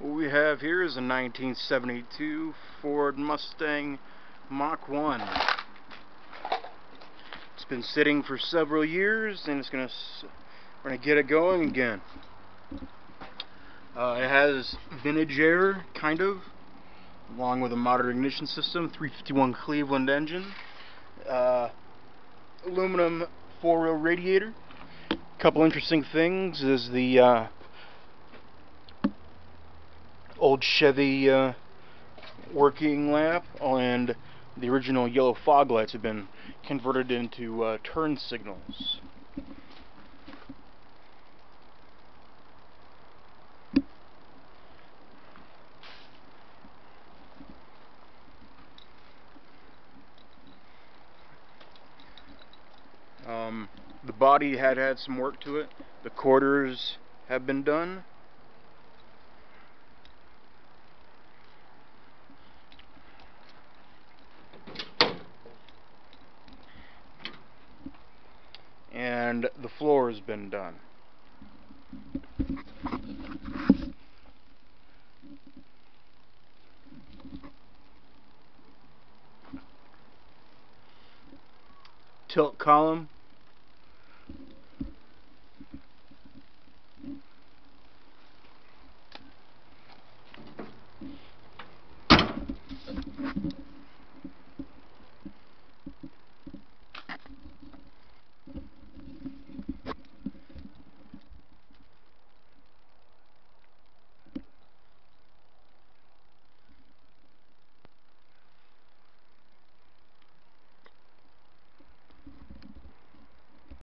What we have here is a 1972 Ford Mustang Mach 1. It's been sitting for several years and it's gonna we're gonna get it going again. Uh, it has vintage air, kind of, along with a modern ignition system, 351 Cleveland engine, uh, aluminum four-wheel radiator. A couple interesting things is the uh, old Chevy uh, working lamp and the original yellow fog lights have been converted into uh, turn signals. Um, the body had had some work to it. The quarters have been done. And the floor has been done. Tilt column